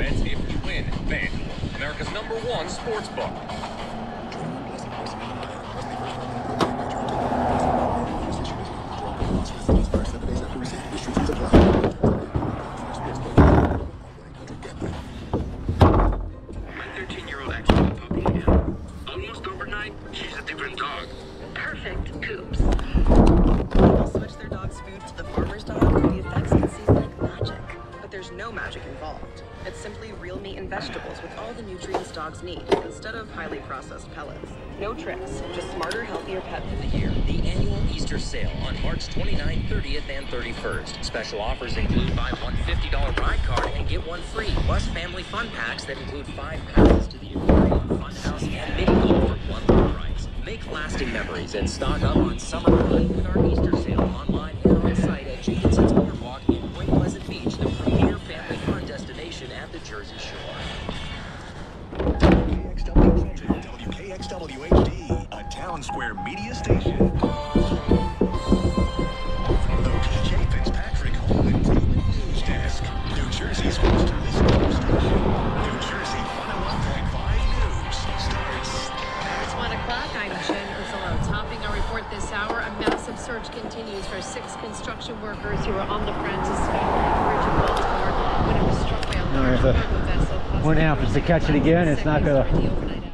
bets if you win. FanDuel, America's number one sports book. My 13-year-old actually got a puppy again. Almost overnight, she's a different dog. Perfect. Coops. There's no magic involved. It's simply real meat and vegetables with all the nutrients dogs need, instead of highly processed pellets. No tricks, just smarter, healthier pet of the year, the annual Easter sale on March 29th, 30th, and 31st. Special offers include buy one $50 ride card and get one free, plus family fun packs that include five passes to the aquarium, funhouse, and mini golf for one low price. Make lasting memories and stock up on summer WKXWHD, a Townsquare Media station. From the PJ Fitzpatrick Home Improvement News Desk, New Jersey's most listened station. New Jersey 101.5 News starts It's 1 o'clock. I'm Jen Ursillo. Topping our report this hour, a massive search continues for six construction workers who were on the Francis Scott Bridge in Baltimore when it was struck by a large if cargo vessel. What happens to catch it again? It's not gonna- seconds during the overnight